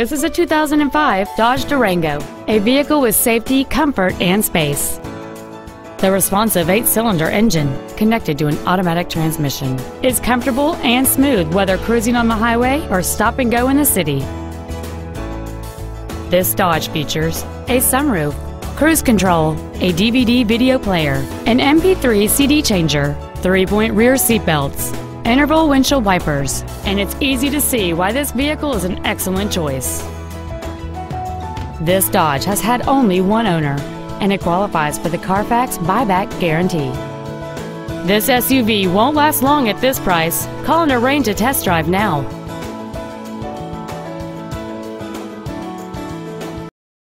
This is a 2005 Dodge Durango, a vehicle with safety, comfort, and space. The responsive eight-cylinder engine, connected to an automatic transmission, is comfortable and smooth whether cruising on the highway or stop and go in the city. This Dodge features a sunroof, cruise control, a DVD video player, an MP3 CD changer, three-point rear seatbelts, interval windshield wipers, and it's easy to see why this vehicle is an excellent choice. This Dodge has had only one owner, and it qualifies for the Carfax buyback guarantee. This SUV won't last long at this price. Call and arrange a test drive now.